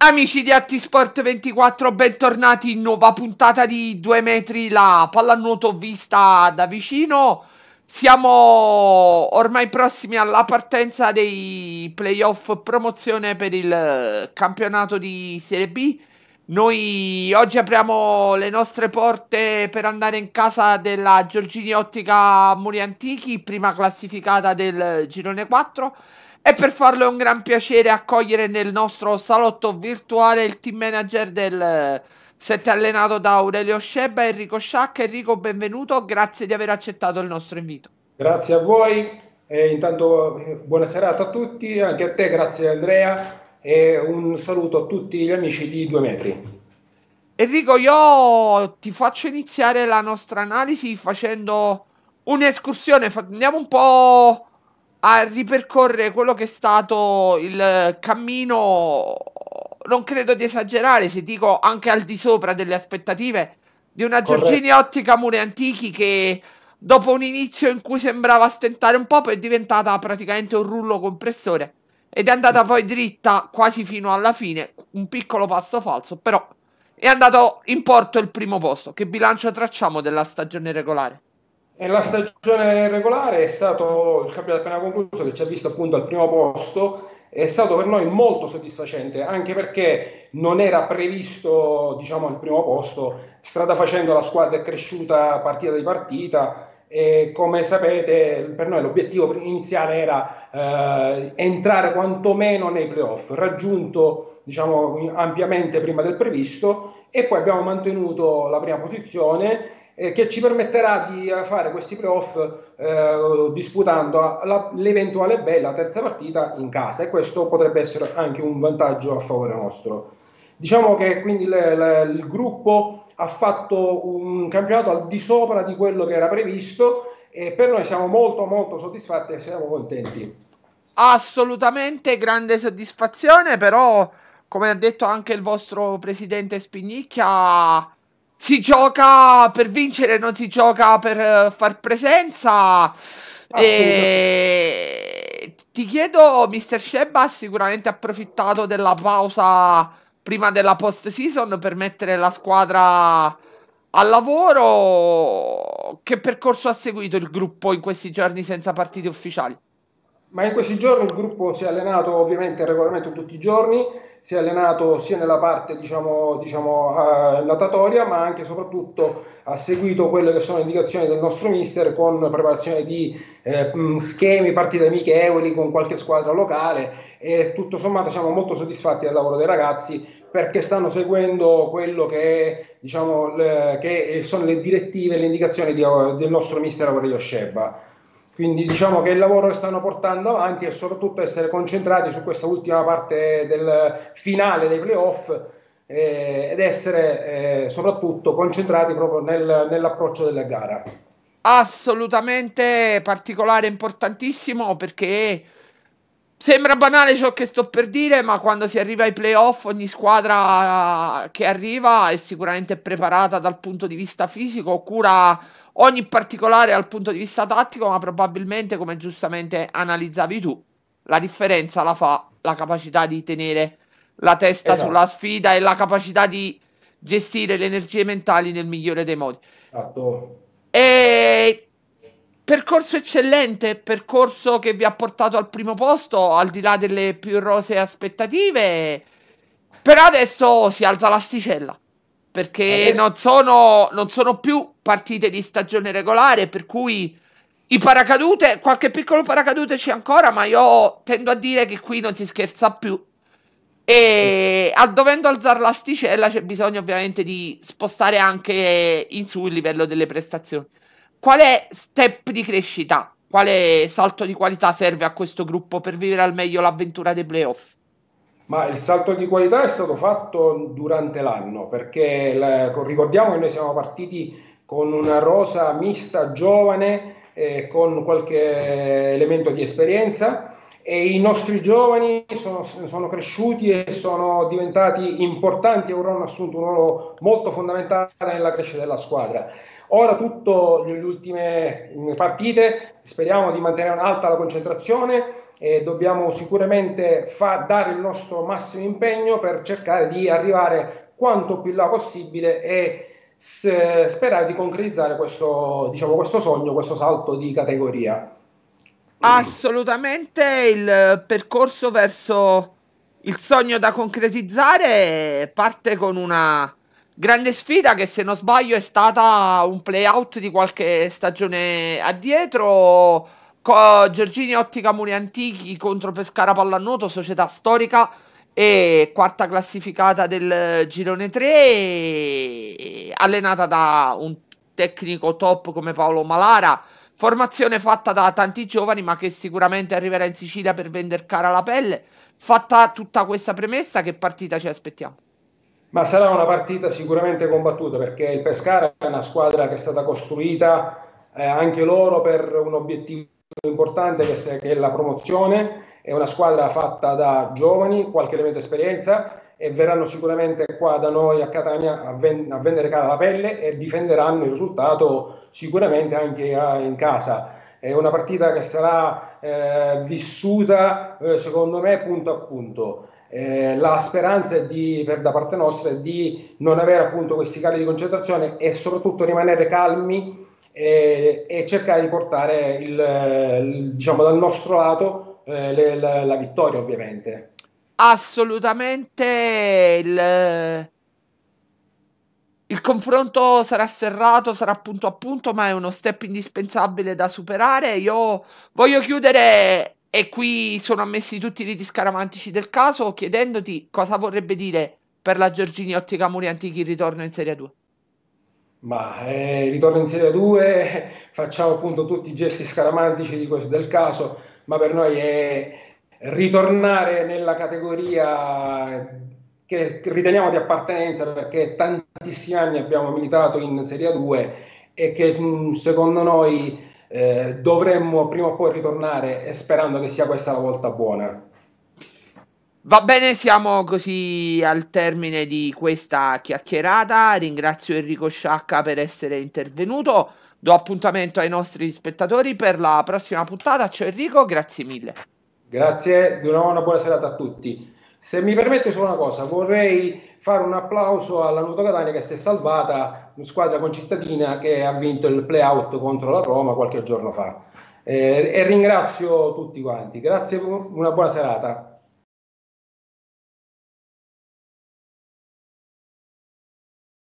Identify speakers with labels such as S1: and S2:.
S1: Amici di Attisport 24, bentornati in nuova puntata di 2 metri la pallanuoto vista da vicino. Siamo ormai prossimi alla partenza dei playoff promozione per il campionato di Serie B. Noi oggi apriamo le nostre porte per andare in casa della Giorgini Ottica Muri Antichi, prima classificata del girone 4 e per farlo è un gran piacere accogliere nel nostro salotto virtuale il team manager del set allenato da Aurelio Scebba, Enrico Sciacca. Enrico, benvenuto, grazie di aver accettato il nostro invito.
S2: Grazie a voi, e intanto eh, buona serata a tutti, anche a te, grazie Andrea e un saluto a tutti gli amici di Due Metri.
S1: Enrico, io ti faccio iniziare la nostra analisi facendo un'escursione, andiamo un po' a ripercorrere quello che è stato il cammino, non credo di esagerare se dico anche al di sopra delle aspettative, di una Giorgini Ottica Mure Antichi che dopo un inizio in cui sembrava stentare un po' poi è diventata praticamente un rullo compressore ed è andata poi dritta quasi fino alla fine, un piccolo passo falso, però è andato in porto il primo posto. Che bilancio tracciamo della stagione regolare?
S2: E la stagione regolare è stato il campionato appena concluso che ci ha visto appunto al primo posto, è stato per noi molto soddisfacente anche perché non era previsto diciamo al primo posto, strada facendo la squadra è cresciuta partita di partita e come sapete per noi l'obiettivo iniziale era eh, entrare quantomeno nei playoff, raggiunto diciamo ampiamente prima del previsto e poi abbiamo mantenuto la prima posizione eh, che ci permetterà di fare questi playoff eh, disputando la, l'eventuale bella terza partita in casa e questo potrebbe essere anche un vantaggio a favore nostro. Diciamo che quindi le, le, il gruppo ha fatto un campionato al di sopra di quello che era previsto e per noi siamo molto molto soddisfatti e siamo contenti.
S1: Assolutamente grande soddisfazione, però come ha detto anche il vostro presidente Spignicchia si gioca per vincere, non si gioca per uh, far presenza. E ti chiedo, Mr. Sheba ha sicuramente approfittato della pausa prima della post season per mettere la squadra al lavoro. Che percorso ha seguito il gruppo in questi giorni senza partite ufficiali?
S2: Ma in questi giorni il gruppo si è allenato ovviamente regolarmente tutti i giorni si è allenato sia nella parte diciamo, diciamo uh, natatoria, ma anche e soprattutto ha seguito quelle che sono le indicazioni del nostro mister con preparazione di eh, schemi, partite amichevoli con qualche squadra locale e tutto sommato siamo molto soddisfatti del lavoro dei ragazzi perché stanno seguendo quello che, diciamo, le, che sono le direttive e le indicazioni di, del nostro mister Aurelio Scebba. Quindi diciamo che il lavoro che stanno portando avanti è soprattutto essere concentrati su questa ultima parte del finale dei playoff eh, ed essere eh, soprattutto concentrati proprio nel, nell'approccio della gara.
S1: Assolutamente particolare, importantissimo perché sembra banale ciò che sto per dire, ma quando si arriva ai playoff ogni squadra che arriva è sicuramente preparata dal punto di vista fisico, cura ogni particolare dal punto di vista tattico, ma probabilmente, come giustamente analizzavi tu, la differenza la fa la capacità di tenere la testa esatto. sulla sfida e la capacità di gestire le energie mentali nel migliore dei modi. Esatto. E percorso eccellente, percorso che vi ha portato al primo posto, al di là delle più rose aspettative. Però adesso si alza l'asticella perché Adesso... non, sono, non sono più partite di stagione regolare, per cui i paracadute, qualche piccolo paracadute c'è ancora, ma io tendo a dire che qui non si scherza più. E al, dovendo alzare l'asticella c'è bisogno ovviamente di spostare anche in su il livello delle prestazioni. Quale step di crescita, quale salto di qualità serve a questo gruppo per vivere al meglio l'avventura dei playoff?
S2: Ma il salto di qualità è stato fatto durante l'anno, perché ricordiamo che noi siamo partiti con una rosa mista giovane, eh, con qualche elemento di esperienza e i nostri giovani sono, sono, cresciuti e sono diventati importanti e avranno assunto un ruolo molto fondamentale nella crescita della squadra. Ora tutto le ultime partite speriamo di mantenere alta la concentrazione e dobbiamo sicuramente fa- dare il nostro massimo impegno per cercare di arrivare quanto più là possibile e sperare di concretizzare questo, diciamo, questo sogno, questo salto di categoria.
S1: Assolutamente il percorso verso il sogno da concretizzare parte con una grande sfida che se non sbaglio è stata un playout di qualche stagione addietro. Giorgini Ottica Muri Antichi contro Pescara Pallanuoto, società storica. E quarta classificata del girone 3 allenata da un tecnico top come Paolo Malara. Formazione fatta da tanti giovani ma che sicuramente arriverà in Sicilia per vendere cara la pelle. Fatta tutta questa premessa che partita ci aspettiamo?
S2: Ma sarà una partita sicuramente combattuta perché il Pescara è una squadra che è stata costruita eh, anche loro per un obiettivo importante che è la promozione. È una squadra fatta da giovani, qualche elemento di esperienza e verranno sicuramente qua da noi a Catania a, ven- a vendere cara la pelle e difenderanno il risultato sicuramente anche a- in casa. È una partita che sarà eh, vissuta eh, secondo me punto a punto. Eh, la speranza di, per, da parte nostra è di non avere appunto questi cali di concentrazione e soprattutto rimanere calmi e, e cercare di portare il, il, diciamo dal nostro lato eh, le, la, la, vittoria ovviamente.
S1: Assolutamente il, il confronto sarà serrato, sarà punto a punto, ma è uno step indispensabile da superare. Io voglio chiudere e qui sono ammessi tutti i riti scaramantici del caso, chiedendoti cosa vorrebbe dire per la Giorgini Ottica Muri Antichi il ritorno in Serie 2.
S2: Ma eh, ritorno in Serie 2, facciamo appunto tutti i gesti scaramantici del caso, ma per noi è ritornare nella categoria che riteniamo di appartenenza perché tantissimi anni abbiamo militato in Serie 2 e che mm, secondo noi eh, dovremmo prima o poi ritornare e sperando che sia questa la volta buona.
S1: Va bene, siamo così al termine di questa chiacchierata. Ringrazio Enrico Sciacca per essere intervenuto. Do appuntamento ai nostri spettatori per la prossima puntata. Ciao Enrico, grazie mille.
S2: Grazie, di nuovo una buona serata a tutti. Se mi permette solo una cosa, vorrei fare un applauso alla Nuto Catania che si è salvata, una squadra concittadina che ha vinto il playout contro la Roma qualche giorno fa. Eh, e ringrazio tutti quanti. Grazie, una buona serata.